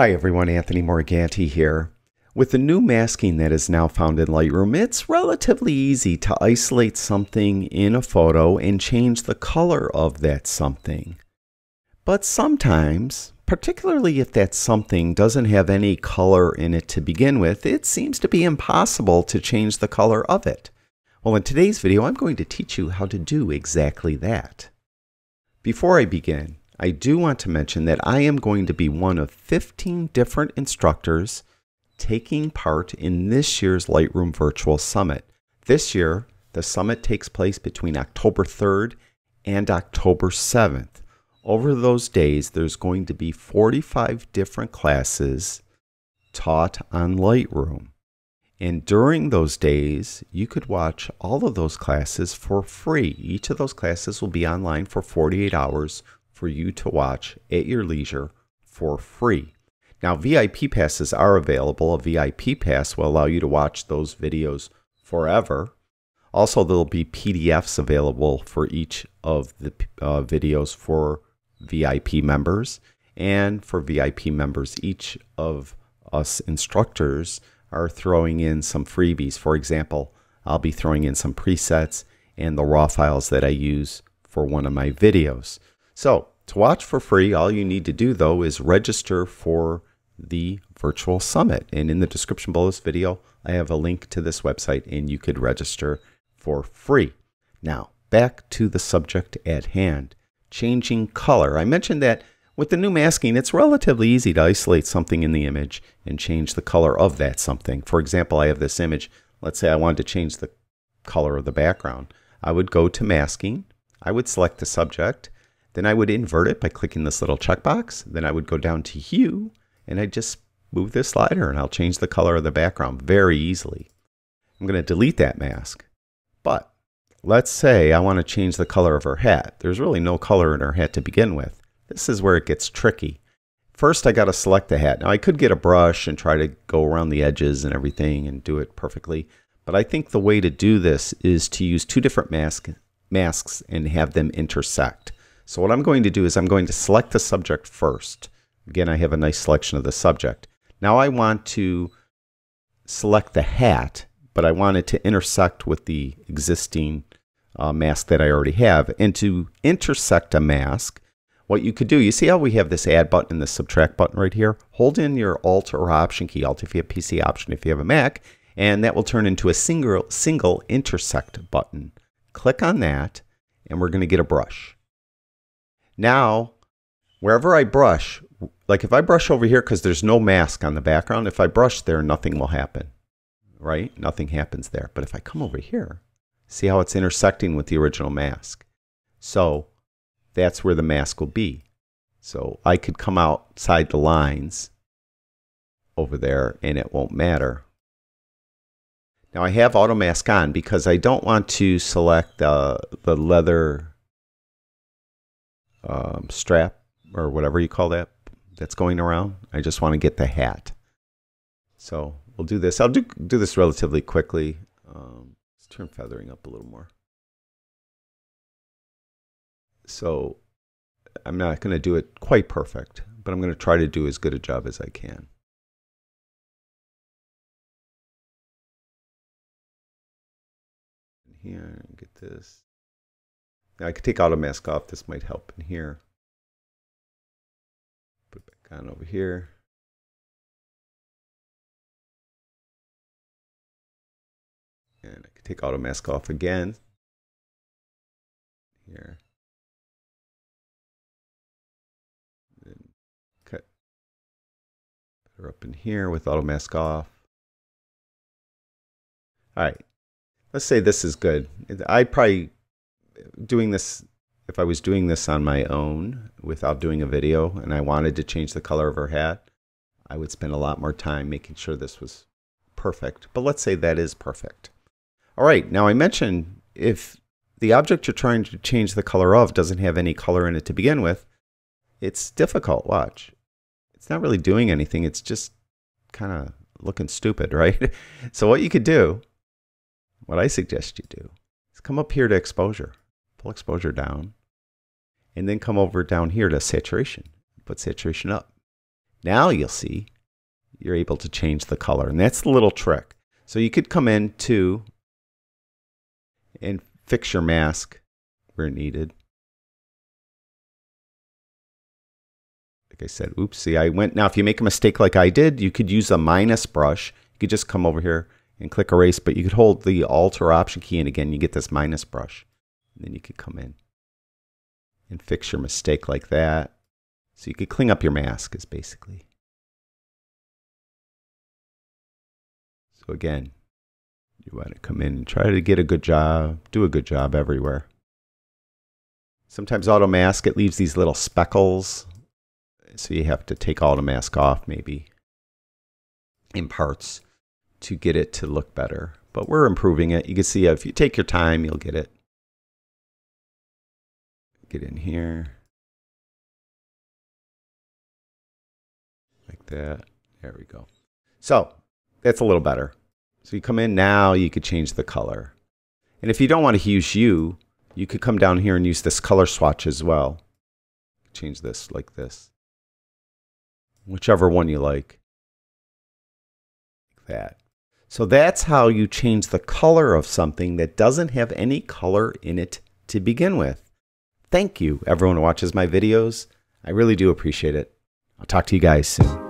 Hi everyone, Anthony Morganti here. With the new masking that is now found in Lightroom, it's relatively easy to isolate something in a photo and change the color of that something. But sometimes, particularly if that something doesn't have any color in it to begin with, it seems to be impossible to change the color of it. Well, in today's video, I'm going to teach you how to do exactly that. Before I begin, I do want to mention that I am going to be one of 15 different instructors taking part in this year's Lightroom Virtual Summit. This year, the summit takes place between October 3rd and October 7th. Over those days, there's going to be 45 different classes taught on Lightroom. And during those days, you could watch all of those classes for free. Each of those classes will be online for 48 hours for you to watch at your leisure for free. Now, VIP passes are available. A VIP pass will allow you to watch those videos forever. Also, there'll be PDFs available for each of the uh, videos for VIP members. And for VIP members, each of us instructors are throwing in some freebies. For example, I'll be throwing in some presets and the raw files that I use for one of my videos. So to watch for free, all you need to do though is register for the virtual summit. And in the description below this video, I have a link to this website and you could register for free. Now, back to the subject at hand, changing color. I mentioned that with the new masking, it's relatively easy to isolate something in the image and change the color of that something. For example, I have this image. Let's say I wanted to change the color of the background. I would go to masking. I would select the subject. Then I would invert it by clicking this little checkbox. Then I would go down to hue and I just move this slider and I'll change the color of the background very easily. I'm going to delete that mask. But let's say I want to change the color of her hat. There's really no color in her hat to begin with. This is where it gets tricky. First, I got to select the hat. Now, I could get a brush and try to go around the edges and everything and do it perfectly. But I think the way to do this is to use two different mask, masks and have them intersect. So what I'm going to do is I'm going to select the subject first. Again, I have a nice selection of the subject. Now I want to select the hat, but I want it to intersect with the existing uh, mask that I already have. And to intersect a mask, what you could do, you see how we have this add button and the subtract button right here? Hold in your Alt or Option key, Alt if you have PC, Option if you have a Mac, and that will turn into a single, single intersect button. Click on that, and we're going to get a brush. Now, wherever I brush, like if I brush over here because there's no mask on the background, if I brush there, nothing will happen, right? Nothing happens there. But if I come over here, see how it's intersecting with the original mask. So that's where the mask will be. So I could come outside the lines over there and it won't matter. Now I have auto mask on because I don't want to select the, the leather um, strap or whatever you call that that's going around. I just want to get the hat. So we'll do this. I'll do, do this relatively quickly. Um, let's turn feathering up a little more. So I'm not going to do it quite perfect, but I'm going to try to do as good a job as I can. Here, get this. Now I could take auto mask off. This might help in here. Put it back on over here. And I could take auto mask off again. Here. Then cut her up in here with auto mask off. All right. Let's say this is good. I'd probably doing this, if I was doing this on my own without doing a video and I wanted to change the color of her hat, I would spend a lot more time making sure this was perfect. But let's say that is perfect. All right, now I mentioned if the object you're trying to change the color of doesn't have any color in it to begin with, it's difficult. Watch. It's not really doing anything. It's just kind of looking stupid, right? so what you could do, what I suggest you do, is come up here to exposure pull exposure down, and then come over down here to saturation. Put saturation up. Now you'll see you're able to change the color. And that's the little trick. So you could come in to and fix your mask where needed. Like I said, oops, see, I went, now if you make a mistake like I did, you could use a minus brush. You could just come over here and click erase, but you could hold the Alt or Option key, and again, you get this minus brush. And then you could come in and fix your mistake like that. So you could clean up your mask is basically. So again, you want to come in and try to get a good job, do a good job everywhere. Sometimes auto mask, it leaves these little speckles. So you have to take auto mask off maybe in parts to get it to look better. But we're improving it. You can see if you take your time, you'll get it. Get in here. Like that. There we go. So that's a little better. So you come in now, you could change the color. And if you don't want to use hue, you could come down here and use this color swatch as well. Change this like this. Whichever one you like. Like that. So that's how you change the color of something that doesn't have any color in it to begin with. Thank you, everyone who watches my videos. I really do appreciate it. I'll talk to you guys soon.